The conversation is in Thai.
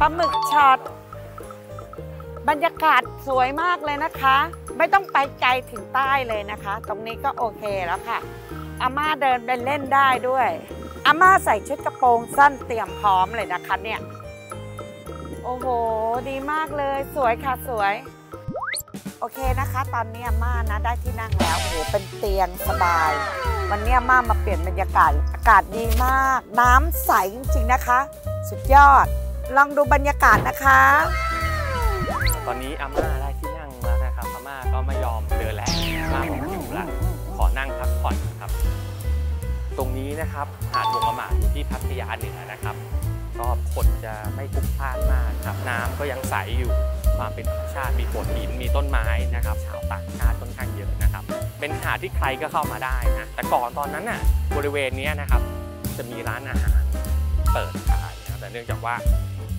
ปลาหมึกช็อตบรรยากาศสวยมากเลยนะคะ ไม่ต้องไปไกลถึงใต้เลยนะคะ ตรงนี้ก็โอเคแล้วค่ะ อาม่าเดินไปเล่นได้ด้วย อาม่าใส่ชุดกระโปรงสั้นเตรียมพร้อมเลยนะคะเนี่ย โอ้โห ดีมากเลย สวยค่ะสวย โอเคนะคะ ตอนนี้อาม่านะได้ที่นั่งแล้ว โอ้โห เป็นเตียงสบาย วันนี้อาม่ามาเปลี่ยนบรรยากาศ อากาศดีมาก น้ำใสจริงๆนะคะ สุดยอด ลองดูบรรยากาศนะคะ ตอนนี้อาม่าได้ที่นั่งแล้วนะครับอาม่าก็ไม่ยอมเดินแล้วอาม่าบอกหิวละขอนั่งพักผ่อนครับ ตรงนี้นะครับหาดวงอมาอยู่ที่พัทยาเหนือนะครับก็คนจะไม่พลุกพล่านมากครับ น้ำก็ยังใสอยู่ความเป็นธรรมชาติมีโขดหินมีต้นไม้นะครับชาวต่างชาติค่อนข้างเยอะนะครับ เป็นหาดที่ใครก็เข้ามาได้นะแต่ก่อนตอนนั้นน่ะบริเวณนี้นะครับ จะมีร้านอาหารเปิดขายนะแต่เนื่องจากว่า